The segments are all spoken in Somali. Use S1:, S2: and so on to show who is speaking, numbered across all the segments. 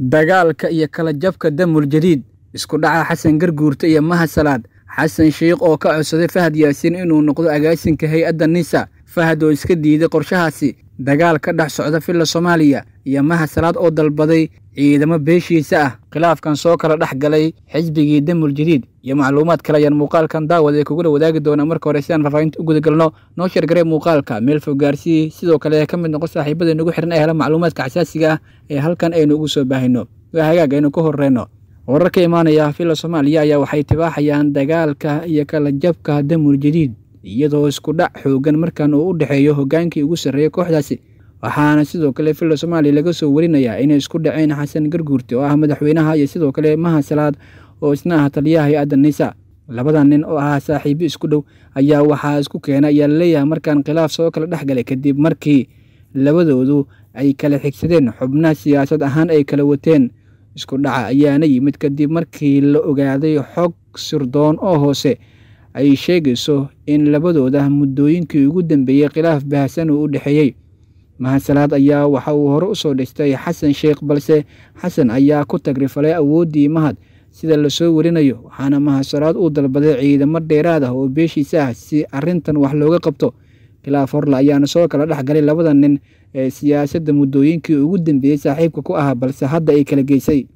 S1: dagaalka iyo kala jabka damul jadiid isku dhaca xasan garguurta iyo maha salaad. Xasan sheikh oo ka codsaday fahad yaasiin inuu noqdo agaasinka hay'adda nisa fahad oo iska diiday qorshahaasi. Dagaal ka dhex socda filla soomaaliya iyo maha salaad oo dalbaday ciidamo beeshiisa ah. Khilaafkan soo kala dhex galay xisbigii damul jadiid iyo macluumaad kale ayaan muuqaalkan daawad ee kugula wadaagi doona. Marka hore si aan faahfaahinta u gudagalno noo sheergaree muuqaalka meel fogaarsii sidoo kale ka mid noqon saaxiibada nagu xiran ee hela macluumaadka xasaasiga ah ee halkan aynu ugu soo baahino waa hagaag aynu ka horreyno. Warar ka imaanaya filla soomaaliya ayaa waxay tibaaxayaan dagaalka iyo kala jabka damul jadiid iyadoo isku dhac xoogan markan uu u dhexeeyo hoggaankii ugu sarreeyay kooxdaasi. Waxaana sidoo kale filla soomaaliya laga soo warinayaa inay isku dhaceen xasan garguurti oo ah madaxweynaha iyo sidoo kale maha salaad oo isna ah taliyaha hay'adda nisa labada nin oo ahaa saaxiibo isku dhow ayaa waxaa isku keena ayaa la leeyahay markaan khilaaf soo kala dhex galay kadib markii labadoodu ay kala xigsadeen. Xubnaha siyaasad ahaan ay kala wateen. Isku dhaca ayaana yimid kadib markii la ogaaday xog sirdoon oo hoose ay sheegayso in labadooda muddooyinkii ugu dambeeyey khilaaf baahsan uu u dhexeeyey mahasalaad ayaa waxa uu hore u soo dhistay xasan sheikh balse xasan ayaa ku tagrifalay awooddii mahad sida la soo warinayo waxaana mahasalaad uu dalbaday ciidamo dheeraad ah oo beeshiisa ah si arrintan wax looga qabto. Khilaaf horle ayaana soo kala dhex galay labada nin ee siyaasadda muddooyinkii ugu dambeeyey saaxiibka ku ah balse hadda ay kala geysay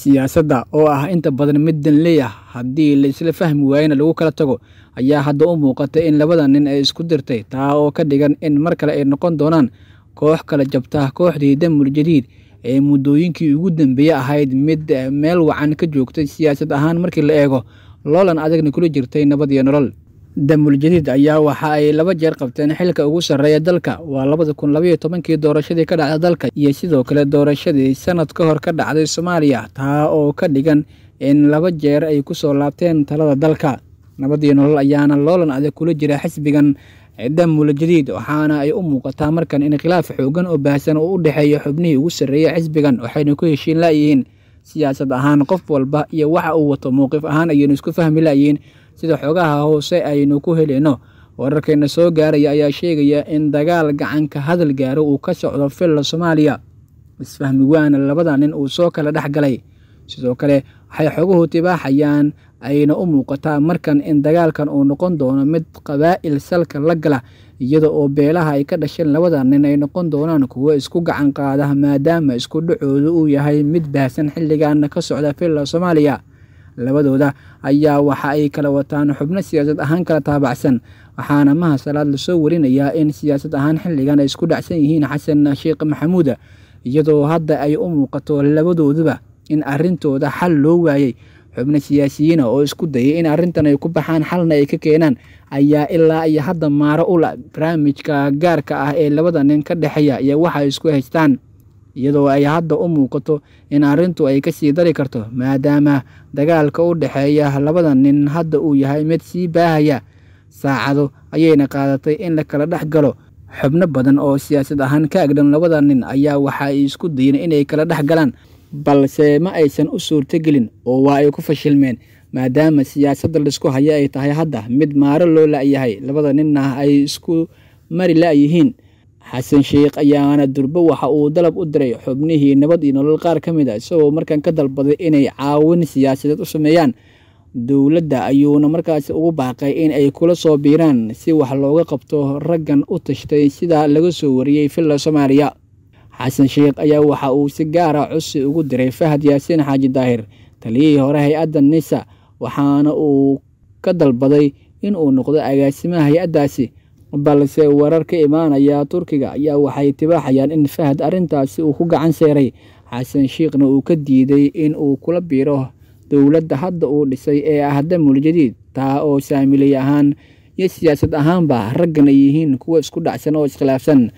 S1: siyaasadda oo ah inta badan mid danley ah haddii la isla fahmi waayena lagu kala tago ayaa hadda u muuqata in labada nin ay isku dirtay taa oo ka dhigan in mar kale ay noqon doonaan koox kala jabta kooxdii damul jadiid ee muddooyinkii ugu dambeeye ahayd mid meel wacan ka joogtay siyaasad ahaan markii la eego. Loolan adagna kula jirtay nabad iyo nolol damul jadiid ayaa waxa ay laba jeer qabteen xilka ugu sarreeya dalka. Waa labada kun labaiyo tobankii doorashadii ka dhacda dalka iyo sidoo kale doorashadii sanad ka hor ka dhacday soomaaliya taa oo ka dhigan in laba jeer ay ku soo laabteen talada dalka. Nabad iyo nolol ayaana loolan adag kula jira xisbigan damul jadiid waxaana ay u muuqataa markan in khilaaf xoogan oo baahsan uu u dhexeeyo xubnihii ugu sarreeyey xisbigan waxayna ku heshiin laayihiin siyaasad ahaan qof walba iyo waxa uu wato mowqif ahaan ayaynu isku fahmi laayihiin sida xoogaha hoose aynu ku helino. Wararkayna soo gaaraya ayaa sheegaya in dagaal gacanka hadal gaaro uu ka socdo filla soomaaliya. Isfahmi waana labada nin uu soo kala dhex galay. Sidoo kale waxay xoguhu tibaaxayaan ayna u muuqataa markan in dagaalkan uu noqon doono mid qabaa'il salka la gala iyada oo beelaha ay ka dhasheen labada nin ay noqon doonaan kuwo isku gacan qaada maadaama isku dhacooda uu yahay mid baahsan xilligaana ka socda filla soomaaliya labadooda. Ayaa waxa ay kala wataan xubno siyaasad ahaan kala taabacsan waxaana maha salaad la soo warinayaa in siyaasad ahaan xilligan ay isku dhacsan yihiin xasan sheekh maxamuuda iyadoo hadda ay u muuqato labadooduba in arrintooda xal loo waayey xubno siyaasiyiina oo isku dayay in arrintan ay ku baxaan xalna ay ka keenaan ayaa ilaa iyo hadda maaro u la barnaamijka gaarka ah ee labada nin ka dhexeeya iyo waxa ay isku haystaan iyadoo ay hadda u muuqato in arrintu ay ka sii dari karto maadaama dagaalka u dhexeeya labada nin hadda uu yahay mid sii baahaya. Saacado ayayna qaadatay in la kala dhex galo. Xubno badan oo siyaasad ahaan ka agdhan labada nin ayaa waxa ay isku dayeen inay kala dhex galaan balse ma aysan u suurtogelin oo waa ay ku fashilmeen maadaama siyaasadda la isku haya ay tahay hadda mid maaro loo la'yahay. Labada ninna ay isku mari la'yihiin xasan sheikh ayaana durbo waxa uu dalab u diray xubnihii nabad iyo nolol qaar ka mid a isagoo markan ka dalbaday inay caawin siyaasadeed u sameeyaan. Dowladda ayuuna markaasi ugu baaqay in ay kula soo biiraan si wax looga qabto raggan u tashtay sida laga soo wariyey filla soomaaliya xasan sheikh ayaa waxa uu si gaara cusi ugu diray fahad yaasiin xaaji daahir taliyihii hore hay'adda nisa waxaana uu ka dalbaday in uu noqdo agaasimaha hay'addaasi balse warar ka imaanaya turkiga ayaa waxay tibaaxayaan in fahad arrintaasi uu ku gacan seeray. Xasan sheikhna uu ka diiday in uu kula biiro dowladda hadda uu dhisay ee ah damul jadiid taa oo saamilay ahaan iyo siyaasad ahaanba raggan ay yihiin kuwo isku dhacsan oo iskhilaafsan.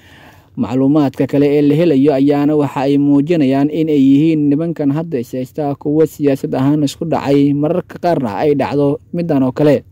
S1: Macluumaadka kale ee la helayo ayaana waxa ay muujinayaan in ay yihiin nibankan hadda ishaystaa kuwo siyaasad ahaan isku dhacay. Mararka qaarna ay dhacdo midan oo kale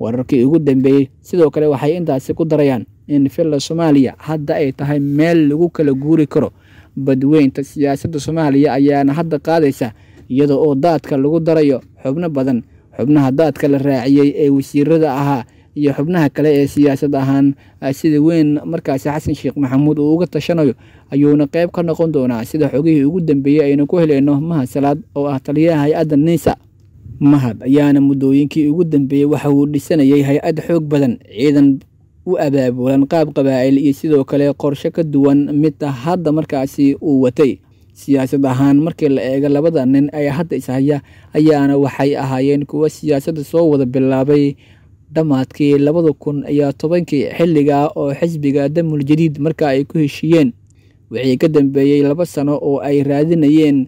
S1: wararkii ugu dambeeyey sidoo kale waxay intaasi ku darayaan in filla soomaaliya hadda ay tahay meel lagu kala guuri karo. Badweynta siyaasadda soomaaliya ayaana hadda qaadaysa iyada oo daadka lagu darayo xubno badan. Xubnaha daadka la raaciyey ee wasiirada ahaa iyo xubnaha kale ee siyaasad ahaan sida weyn markaasi xasan sheekh maxamuud uu uga tashanayo ayuuna qeyb ka noqon doonaa sida xogihii ugu dambeeyey aynu ku heleyno mahad salaad oo ah taliyaha hay'adda niisa mahad ayaana muddooyinkii ugu dambeeyey waxa uu dhisanayay hay'ad xoog badan ciidan u abaabulan qaab qabaa'il iyo sidoo kale qorshe ka duwan midda hadda markaasi uu watay. Siyaasad ahaan markii la eego labada nin ee hadda ishaya ayaana waxay ahaayeen kuwo siyaasadda soo wada bilaabay. Dhammaadkii labada kun iyo tobankii xilligaa oo xisbiga damul jadiid marka ay ku heshiiyeen wixii ka dambeeyey laba sano oo ay raadinayeen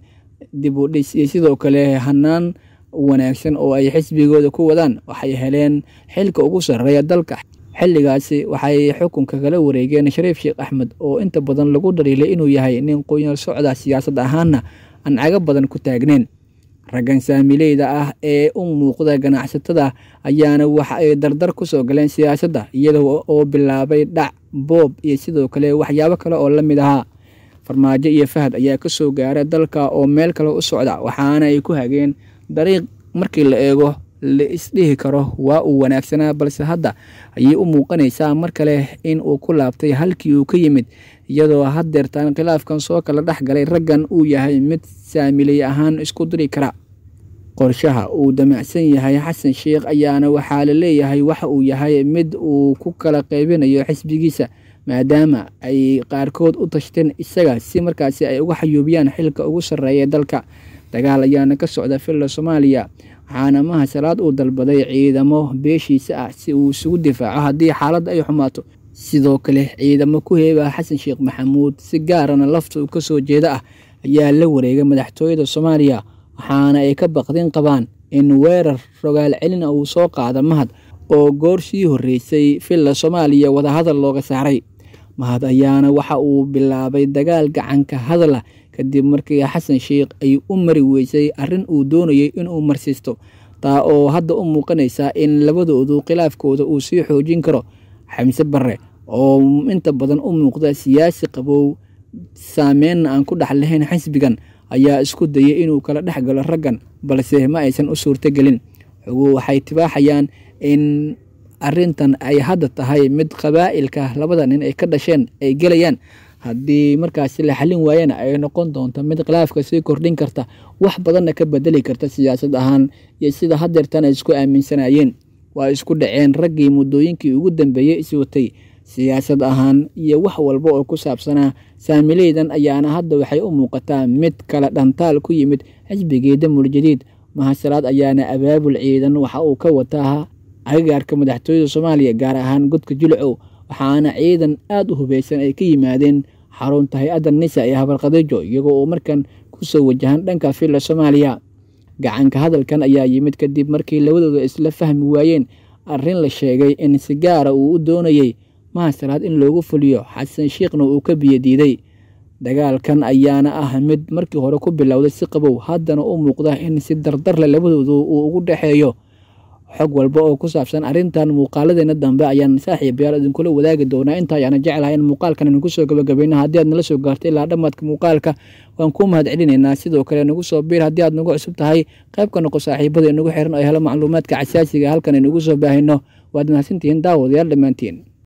S1: dib u dhis iyo sidoo kale hanaan wanaagsan oo ay xisbigooda ku wadaan waxay heleen xilka ugu sarreeya dalka. Xilligaasi waxay xukunka kala wareegeen shariif sheekh axmed oo inta badan lagu dhaliilay inuu yahay nin qoyar socda siyaasad ahaanna aan caga badan ku taagneen raggan saamileyda ah ee u muuqda ganacsatada ayaana waxa ay dardar ku soo galeen siyaasadda iyada oo bilaabay dhac boob iyo sidoo kale waxyaabo kale oo la mid ahaa. Farmaajo iyo fahad ayaa ka soo gaara dalka oo meel kale u socda waxaana ay ku hageen dariiq markii la eego la isdhihi karo waa uu wanaagsanaa balse hadda ayay u muuqanaysaa mar kale in uu ku laabtay halkii uu ka yimid iyadoo haddeertaan khilaafkan soo kala dhex galay raggan uu yahay mid saamiley ahaan isku diri kara. Qorshaha uu damacsan yahay xasan sheekh ayaana waxaa la leeyahay waxa uu yahay mid uu ku kala qaybinayo xisbigiisa maadaama ay qaarkood u tashteen isaga si markaasi ay uga xayuubiyaan xilka ugu sarreeya dalka dagaal ayaana ka socda filla soomaaliya waxaana maha salaad uu dalbaday ciidamo beeshiisa ah si uu isugu difaaco haddii xaaladda ay xumaato. Sidoo kale ciidamo ku heeba xasan sheekh maxamuud si gaarana lafta uu ka soo jeeda ah ayaa la wareegay madaxtooyada soomaaliya waxaana ay ka baqdin qabaan in weerar rogaal celina uu soo qaado mahad oo goor sii horreysay filla soomaaliya wadahadal looga saaray. Mahad ayaana waxa uu bilaabay dagaal gacanka hadala kadib markii xasan sheekh ay u mari weysay arrin uu doonayay inuu marsiisto. Taa oo hadda u muuqanaysa in labadoodu khilaafkooda uu sii xoojin karo. Xamse barre oo inta badan u muuqda siyaasi qabow saameenna aan ku dhex lahayn xisbigan ayaa isku dayay inuu kala dhex galo raggan balse ma aysan u suurtogelin waxay tibaaxayaan in arrintan ay hadda tahay mid qabaa'ilka labada nin ay ka dhasheen ay gelayaan haddii markaasi la xalin waayana ay noqon doonto mid khilaafka sii kordhin karta wax badanna ka bedeli karta siyaasad ahaan iyo sida haddeertan ay isku aaminsanayeen waa isku dhaceen raggii muddooyinkii ugu dambeeyey iswatay siyaasad ahaan iyo wax walba oo ku saabsanaa saamileydan ayaana hadda waxay u muuqataa mid kala dhantaal ku yimid xisbigii damul jadiid mahasalaad ayaana abaabul ciidan waxa uu ka wataa agagaarka madaxtooyada soomaaliya gaar ahaan godka jilcow waxaana ciidan aada u hubeysan ay ka yimaadeen xarunta hay'adda nisa ee habarqadijo iyagoo uu markan ku soo wajahan dhanka filla soomaaliya. Gacanka hadalkan ayaa yimid kadib markii labadooda isla fahmi waayeen arrin la sheegay in si gaara uu u doonayey mahasalaad in loogu fuliyo xasan sheekhna uu ka biyo diiday. Dagaalkan ayaana ah mid markii hore ku bilowday si qabow haddana u muuqda in si dardarle labadoodu uu ugu dhexeeyo xog walba oo ku saabsan arrintan muuqaaladeena dambe ayaan saaxiibayaal idinkula wadaagi doonaa. Inta ayaana jeclahay in muuqaalkan idinku soo gabagabayno. Haddii aad nala soo gaartay ilaa dhammaadka muuqaalka waan kuu mahad celinaynaa sidoo kale nagu soo biir. Haddii aad nagu cusub tahay qayb ka noqo saaxiibada inagu xiran oo helo macluumaadka casaasiga halkan aynugu soo baahino waad mahadsantihiin daawadayaal dhammaantiin